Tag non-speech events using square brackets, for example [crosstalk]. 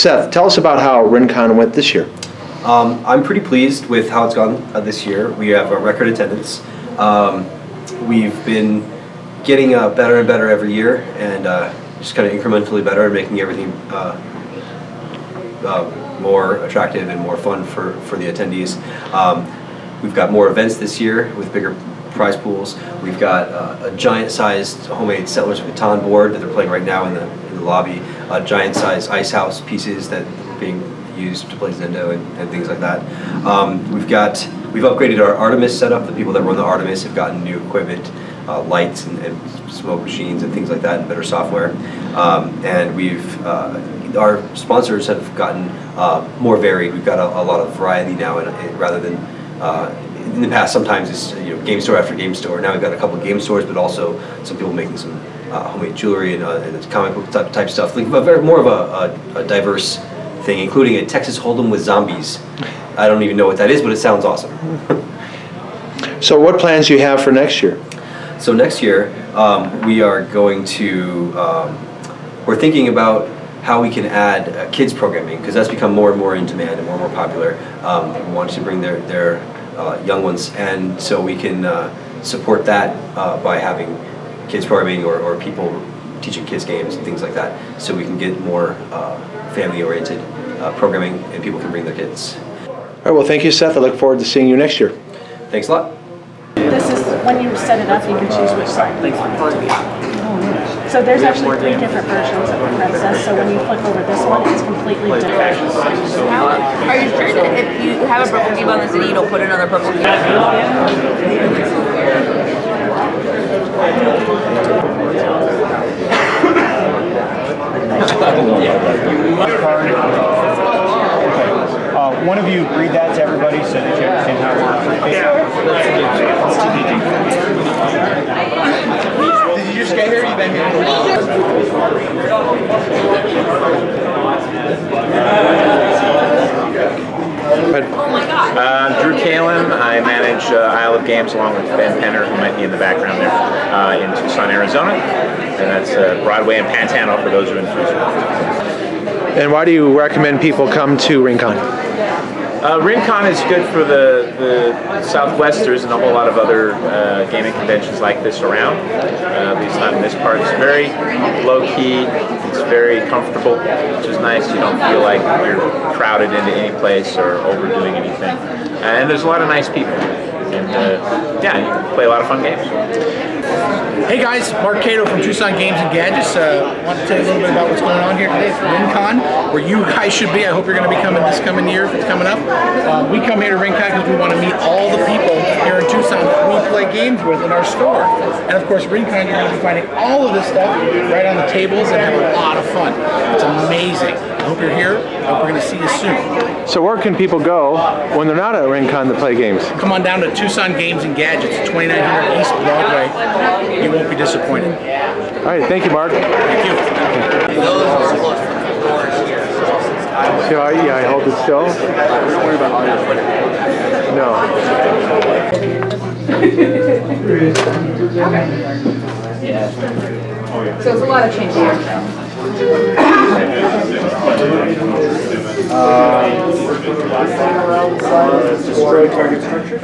Seth, tell us about how Rincon went this year. Um, I'm pretty pleased with how it's gone uh, this year. We have a record attendance. Um, we've been getting uh, better and better every year, and uh, just kind of incrementally better, and making everything uh, uh, more attractive and more fun for, for the attendees. Um, we've got more events this year with bigger prize pools. We've got uh, a giant-sized homemade Settlers of Catan board that they're playing right now in the, in the lobby. Uh, giant-sized Icehouse pieces that are being used to play Zendo and, and things like that. Um, we've got we've upgraded our Artemis setup. The people that run the Artemis have gotten new equipment, uh, lights and, and, smoke machines and things like that, and better software. Um, and we've uh, our sponsors have gotten uh, more varied. We've got a, a, lot of variety now, and rather than uh, in the past, sometimes it's you know game store after game store. Now we've got a couple of game stores, but also some people making some uh, homemade jewelry and, uh, and comic book type, type stuff. Like a very, more of a, a, a, diverse thing, including a Texas Hold'em with zombies. I don't even know what that is, but it sounds awesome. [laughs] so, what plans do you have for next year? So next year, um, we are going to. Um, we're thinking about how we can add uh, kids programming because that's become more and more in demand and more and more popular. Um, people want to bring their their young ones, and so we can uh, support that uh, by having kids programming or, or people teaching kids games and things like that, so we can get more uh, family-oriented uh, programming and people can bring their kids. All right. Well, thank you, Seth. I look forward to seeing you next year. Thanks a lot. This is when you set it up, you can choose which side you want it to be so there's actually three different versions of the Princess. So when you flip over this one, it's completely different. Are you sure that if you have a purple cube on the city, you don't put another purple cube? Uh, one of you read that to everybody so that you understand how it works. Did you just get here? You've been here for a while. Uh, Drew Kalin. I manage uh, Isle of Games along with Ben Penner, who might be in the background there, uh, in Tucson, Arizona. And that's uh, Broadway and Pantano for those who are in Tucson. And why do you recommend people come to Rincon? Uh, Rincon is good for the, the Southwest. There isn't a whole lot of other uh, gaming conventions like this around, uh, at least not in this part. It's very low key, it's very comfortable, which is nice. You don't feel like you're crowded into any place or overdoing anything. And there's a lot of nice people. Uh, yeah, play a lot of fun games. Hey guys, Mark Cato from Tucson Games and Gadgets. Uh, want to tell you a little bit about what's going on here today at Rincon, where you guys should be. I hope you're going to be coming this coming year if it's coming up. Uh, we come here to Rincon because we want to meet all the people that we play games with in our store. And of course, Rincon, you're going to be finding all of this stuff right on the tables and have a lot of fun. It's amazing. I hope you're here. I hope we're going to see you soon. So where can people go when they're not at Rincon to play games? Come on down to Tucson Games and Gadgets, 2900 East Broadway. You won't be disappointed. All right, thank you, Mark. Thank you. So I, yeah, I hold it still. Don't worry about audio. No. So it's a lot of change here. Uh, destroy target structure.